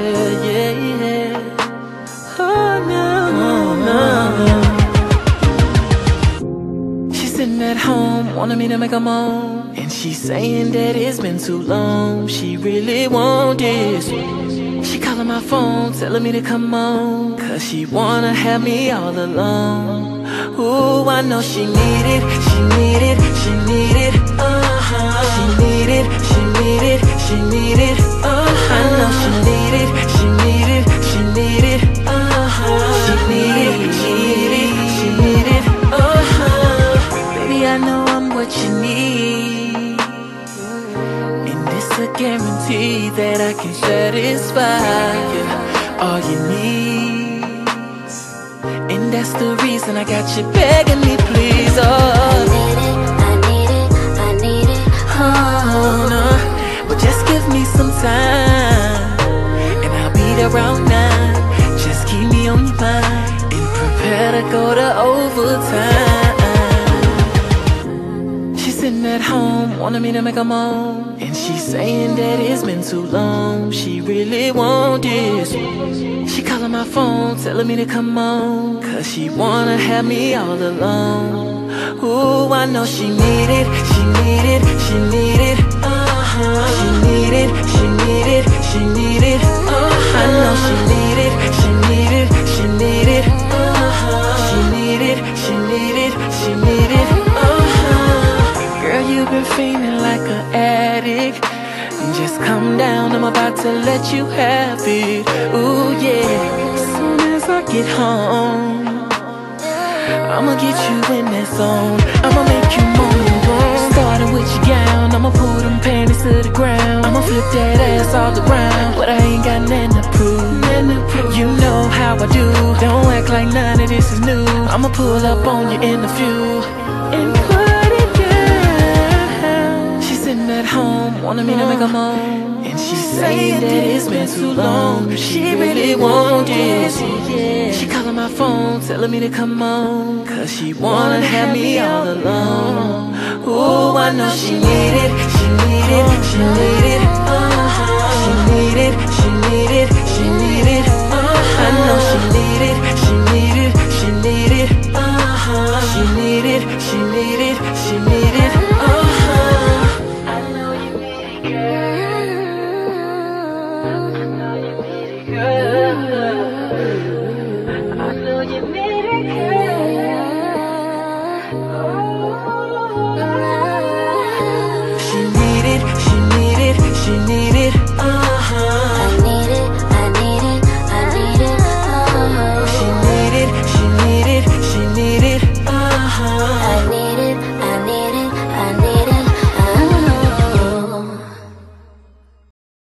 yeah. Oh no, no. She's sitting at home, wanting me to make a moan. And she's saying that it's been too long. She really want this. She calling my phone, telling me to come on. Cause she wanna have me all alone. Ooh, I know she need it, she need it, she need it. Guarantee that I can satisfy all your needs. And that's the reason I got you begging me, please. oh. I need it, I need it, I need it. oh no. Well, just give me some time, and I'll be there around nine. Just keep me on your mind and prepare to go to overtime. She's sitting at home, wanting me to make a moan. She's saying that it's been too long. She really want this. She calling my phone, telling me to come on. Cause she wanna have me all alone. Ooh, I know she need it, she need it, she need it. Uh-huh. She need it, she need it, she need it. Uh-huh. I know she need it, she need it, she need it. Uh-huh. She need it, she need it, she need it. Uh-huh. Girl, you've been feeling like addict. Just come down, I'm about to let you have it. Ooh, yeah. As soon as I get home, I'ma get you in that zone. I'ma make you groan. Starting with your gown, I'ma pull them panties to the ground. I'ma flip that ass all around, but I ain't got. Nothing to prove. You know how I do. Don't act like none of this is new. I'ma pull up on you in a few wanted me to make a moan. And she said that it's been too long, she really won't dance. She calling my phone, telling me to come on, cause she wanna have me all alone. Ooh, I know she need it, she need it, she need it. She need it, she need it, she need it. I know she need it, she need it, she need it. She need it, she need it, she needed. she needed